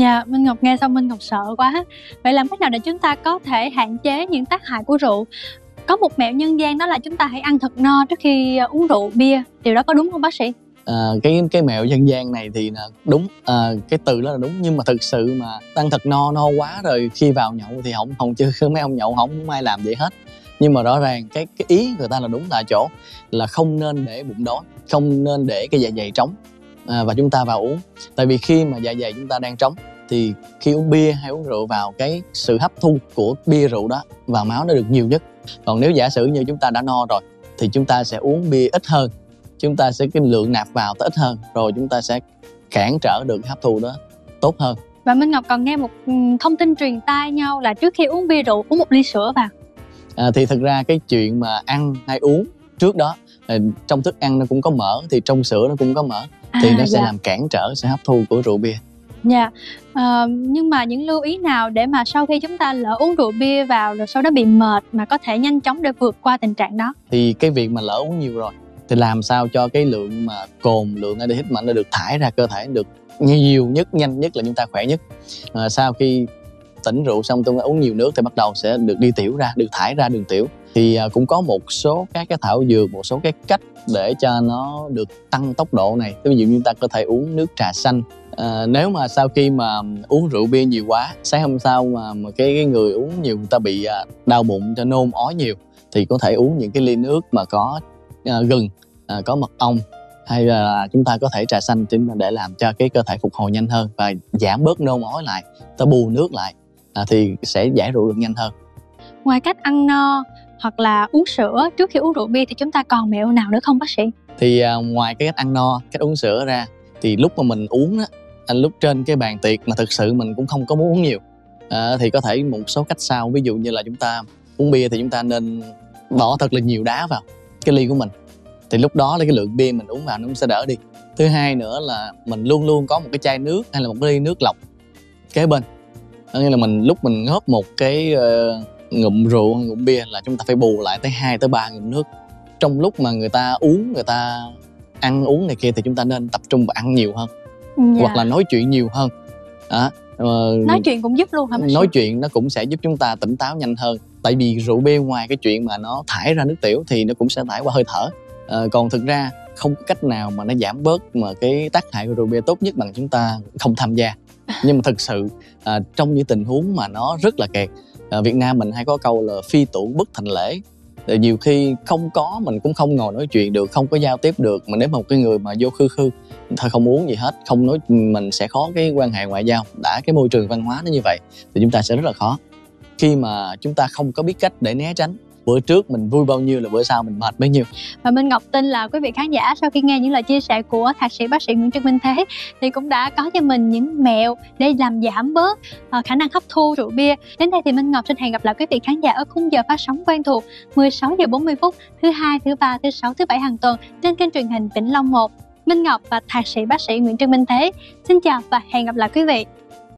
Dạ, Minh Ngọc nghe xong Minh Ngọc sợ quá. Vậy làm cách nào để chúng ta có thể hạn chế những tác hại của rượu? Có một mẹo nhân gian đó là chúng ta hãy ăn thật no trước khi ờ, uống rượu bia. Điều đó có đúng không bác sĩ? à, cái cái mẹo dân gian này thì là đúng à, cái từ đó là đúng nhưng mà thực sự mà ăn thật no no quá rồi khi vào nhậu thì không không chứ mấy ông nhậu không ai làm vậy hết nhưng mà rõ ràng cái cái ý người ta là đúng tại chỗ là không nên để bụng đói không nên để cái dạ dày trống à, và chúng ta vào uống. Tại vì khi mà dạ dày chúng ta đang trống thì khi uống bia hay uống rượu vào cái sự hấp thu của bia rượu đó vào máu nó được nhiều nhất. Còn nếu giả sử như chúng ta đã no rồi thì chúng ta sẽ uống bia ít hơn. Chúng ta sẽ cái lượng nạp vào ít hơn rồi chúng ta sẽ cản trở được hấp thu đó tốt hơn. Và Minh Ngọc còn nghe một ừ, thông tin truyền tai nhau là trước khi uống bia rượu uống một ly sữa vào. À, thì thực ra cái chuyện mà ăn hay uống trước đó trong thức ăn nó cũng có mỡ thì trong sữa nó cũng có mỡ à, thì nó sẽ dạ. làm cản trở sự hấp thu của rượu bia Dạ, à, nhưng mà những lưu ý nào để mà sau khi chúng ta lỡ uống rượu bia vào rồi sau đó bị mệt mà có thể nhanh chóng để vượt qua tình trạng đó? Thì cái việc mà lỡ uống nhiều rồi thì làm sao cho cái lượng mà cồn, lượng aldehyde mạnh nó được thải ra cơ thể được nhiều nhất, nhanh nhất là chúng ta khỏe nhất. À, sau khi tỉnh rượu xong tôi uống nhiều nước thì bắt đầu sẽ được đi tiểu ra, được thải ra đường tiểu thì à, cũng có một số các cái thảo dược một số cái cách để cho nó được tăng tốc độ này. Ví dụ như ta có thể uống nước trà xanh. À, nếu mà sau khi mà uống rượu bia nhiều quá sáng hôm sau mà, mà cái, cái người uống nhiều người ta bị à, đau bụng cho nôn ói nhiều thì có thể uống những cái ly nước mà có à, gừng à, có mật ong hay là chúng ta có thể trà xanh để làm cho cái cơ thể phục hồi nhanh hơn và giảm bớt nôn ói lại ta bù nước lại à, thì sẽ giải rượu được nhanh hơn. Ngoài cách ăn no hoặc là uống sữa trước khi uống rượu bia thì chúng ta còn mẹo nào nữa không bác sĩ? Thì à, ngoài cái cách ăn no cách uống sữa ra thì lúc mà mình uống á à, lúc trên cái bàn tiệc mà thực sự mình cũng không có muốn uống nhiều à, thì có thể một số cách sau ví dụ như là chúng ta uống bia thì chúng ta nên bỏ thật là nhiều đá vào cái ly của mình. Thì lúc đó là cái lượng bia mình uống vào nó cũng sẽ đỡ đi. Thứ hai nữa là mình luôn luôn có một cái chai nước hay là một cái ly nước lọc kế bên. Nghĩa là mình lúc mình hớp một cái uh, ngụm rượu ngụm bia là chúng ta phải bù lại tới 2 tới ba ngụm nước. Trong lúc mà người ta uống người ta ăn uống này kia thì chúng ta nên tập trung vào ăn nhiều hơn dạ. hoặc là nói chuyện nhiều hơn. Đó uh, nói chuyện cũng giúp luôn hả nói chuyện nó cũng sẽ giúp chúng ta tỉnh táo nhanh hơn. Tại vì rượu bia ngoài cái chuyện mà nó thải ra nước tiểu thì nó cũng sẽ thải qua hơi thở. Uh, còn thực ra không có cách nào mà nó giảm bớt mà cái tác hại của rượu bia tốt nhất bằng chúng ta không tham gia. Nhưng mà thực sự uh, trong những tình huống mà nó rất là kẹt À, Việt Nam mình hay có câu là phi tưởng bất thành lễ. Thì nhiều khi không có, mình cũng không ngồi nói chuyện được, không có giao tiếp được. Mà nếu một cái người mà vô khư khư, thôi không uống gì hết, không nói, mình sẽ khó cái quan hệ ngoại giao. Đã cái môi trường văn hóa nó như vậy thì chúng ta sẽ rất là khó. Khi mà chúng ta không có biết cách để né tránh bữa trước mình vui bao nhiêu là bữa sau mình mệt bấy nhiêu. Và Minh Ngọc tin là quý vị khán giả sau khi nghe những lời chia sẻ của thạc sĩ bác sĩ Nguyễn Trân Minh Thế thì cũng đã có cho mình những mẹo để làm giảm bớt uh, khả năng hấp thu rượu bia. Đến đây thì Minh Ngọc xin hẹn gặp lại quý vị khán giả ở khung giờ phát sóng quen thuộc 16 giờ 40 phút thứ hai thứ ba thứ sáu thứ bảy hàng tuần trên kênh truyền hình Vĩnh Long 1 Minh Ngọc và thạc sĩ bác sĩ Nguyễn Trân Minh Thế xin chào và hẹn gặp lại quý vị.